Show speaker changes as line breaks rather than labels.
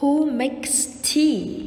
Who makes tea?